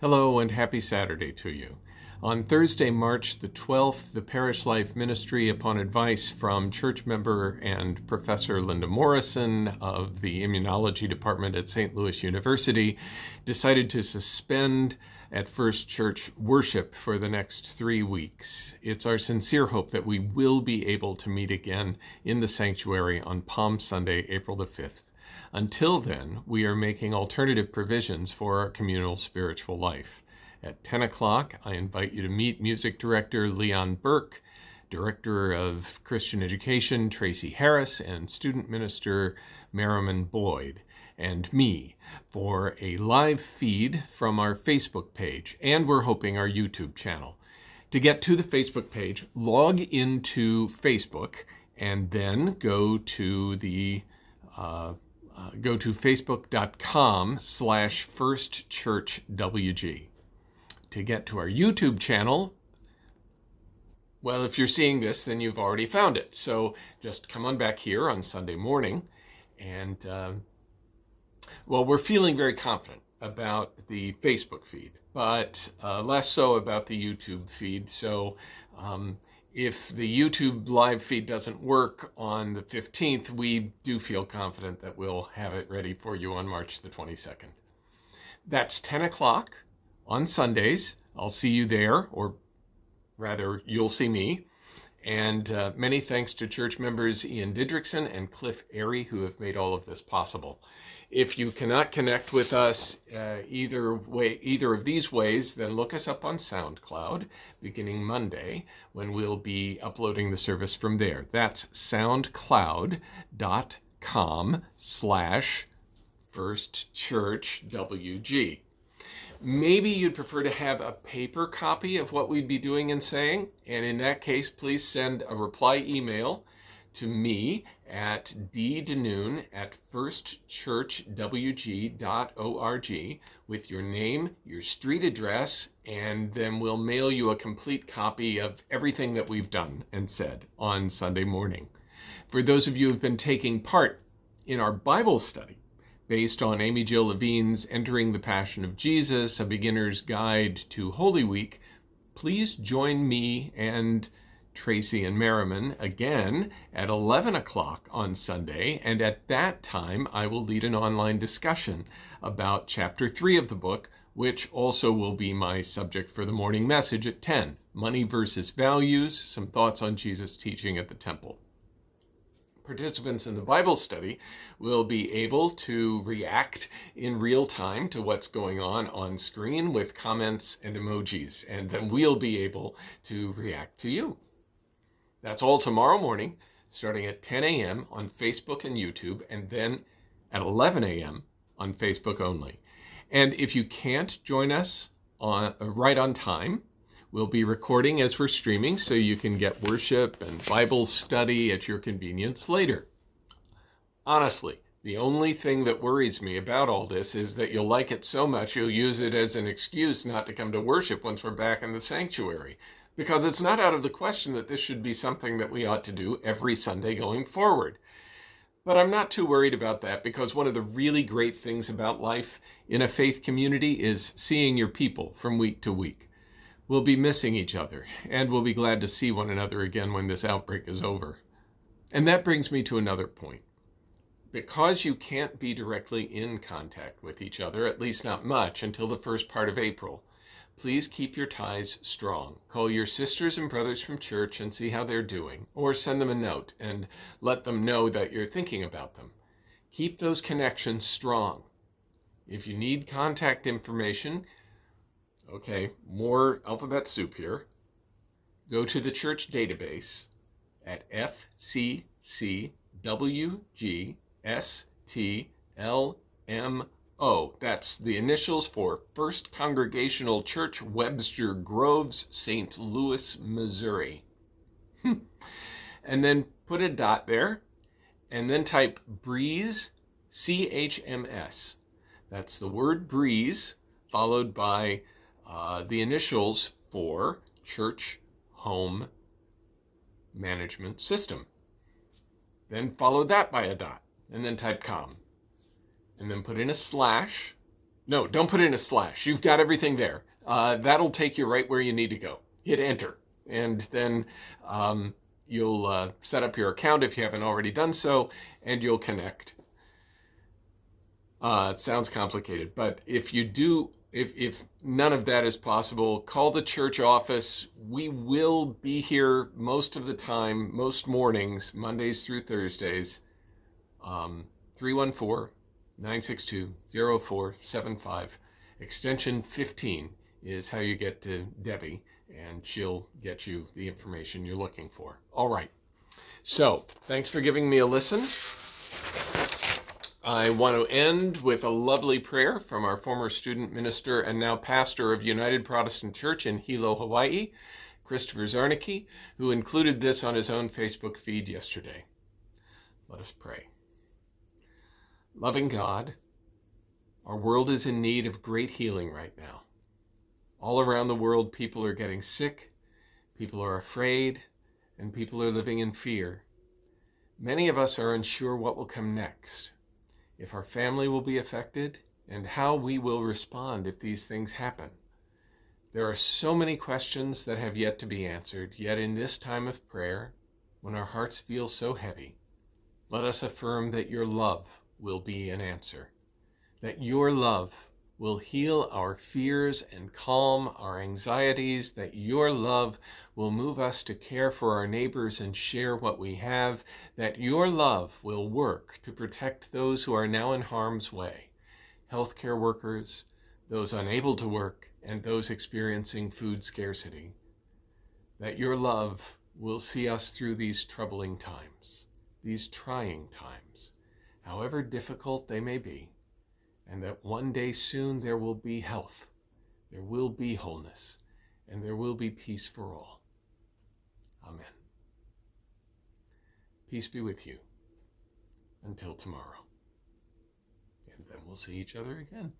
Hello and happy Saturday to you. On Thursday, March the 12th, the Parish Life Ministry, upon advice from church member and Professor Linda Morrison of the Immunology Department at St. Louis University, decided to suspend at First Church worship for the next three weeks. It's our sincere hope that we will be able to meet again in the sanctuary on Palm Sunday, April the 5th. Until then, we are making alternative provisions for our communal spiritual life. At 10 o'clock, I invite you to meet music director Leon Burke, director of Christian Education Tracey Harris, and student minister Merrimon Boyd, and me for a live feed from our Facebook page, and we're hoping our YouTube channel. To get to the Facebook page, log into Facebook and then go to the uh, uh, go to facebook.com slash firstchurchwg. To get to our YouTube channel, well, if you're seeing this, then you've already found it. So just come on back here on Sunday morning. And, uh, well, we're feeling very confident about the Facebook feed, but uh, less so about the YouTube feed. So um, if the YouTube live feed doesn't work on the 15th, we do feel confident that we'll have it ready for you on March the 22nd. That's 10 o'clock on Sundays. I'll see you there, or rather, you'll see me. And uh, many thanks to church members Ian Didrikson and Cliff Airy who have made all of this possible. If you cannot connect with us uh, either way, either of these ways, then look us up on SoundCloud beginning Monday when we'll be uploading the service from there. That's soundcloud.com slash First Church WG. Maybe you'd prefer to have a paper copy of what we'd be doing and saying, and in that case, please send a reply email to me at ddenoon at firstchurchwg.org with your name, your street address, and then we'll mail you a complete copy of everything that we've done and said on Sunday morning. For those of you who've been taking part in our Bible study, based on Amy Jill Levine's Entering the Passion of Jesus, a beginner's guide to Holy Week, please join me and Tracey and Merrimon again at 11 o'clock on Sunday, and at that time I will lead an online discussion about chapter 3 of the book, which also will be my subject for the morning message at 10 Money versus Values, some thoughts on Jesus' teaching at the temple. Participants in the Bible study will be able to react in real time to what's going on on screen with comments and emojis, and then we'll be able to react to you. That's all tomorrow morning, starting at 10 a.m. on Facebook and YouTube, and then at 11 a.m. on Facebook only. And if you can't join us on, uh, right on time, we'll be recording as we're streaming so you can get worship and Bible study at your convenience later. Honestly, the only thing that worries me about all this is that you'll like it so much you'll use it as an excuse not to come to worship once we're back in the sanctuary because it's not out of the question that this should be something that we ought to do every Sunday going forward. But I'm not too worried about that because one of the really great things about life in a faith community is seeing your people from week to week. We'll be missing each other, and we'll be glad to see one another again when this outbreak is over. And that brings me to another point. Because you can't be directly in contact with each other, at least not much, until the first part of April, Please keep your ties strong. Call your sisters and brothers from church and see how they're doing, or send them a note and let them know that you're thinking about them. Keep those connections strong. If you need contact information, okay, more alphabet soup here. Go to the church database at FCCWGSTLM Oh, that's the initials for First Congregational Church, Webster Groves, St. Louis, Missouri. Hmm. and then put a dot there, and then type Breeze, CHMS. That's the word Breeze, followed by uh, the initials for Church Home Management System. Then follow that by a dot, and then type COM and then put in a slash No, don't put in a slash. You've got everything there. Uh, that'll take you right where you need to go. Hit enter, and then um, you'll uh, set up your account if you haven't already done so, and you'll connect. Uh, it sounds complicated, but if you do, if, if none of that is possible, call the church office. We will be here most of the time, most mornings, Mondays through Thursdays. Um, 314 962 0475. Extension 15 is how you get to Debbie, and she'll get you the information you're looking for. All right. So, thanks for giving me a listen. I want to end with a lovely prayer from our former student minister and now pastor of United Protestant Church in Hilo, Hawaii, Christopher Zarnicki, who included this on his own Facebook feed yesterday. Let us pray. Loving God, our world is in need of great healing right now. All around the world, people are getting sick, people are afraid, and people are living in fear. Many of us are unsure what will come next if our family will be affected, and how we will respond if these things happen. There are so many questions that have yet to be answered, yet in this time of prayer, when our hearts feel so heavy, let us affirm that your love will be an answer, that your love will heal our fears and calm our anxieties, that your love will move us to care for our neighbors and share what we have, that your love will work to protect those who are now in harm's way, healthcare workers, those unable to work, and those experiencing food scarcity, that your love will see us through these troubling times, these trying times, however difficult they may be and that one day soon there will be health, there will be wholeness, and there will be peace for all. Amen. Peace be with you until tomorrow. And then we'll see each other again.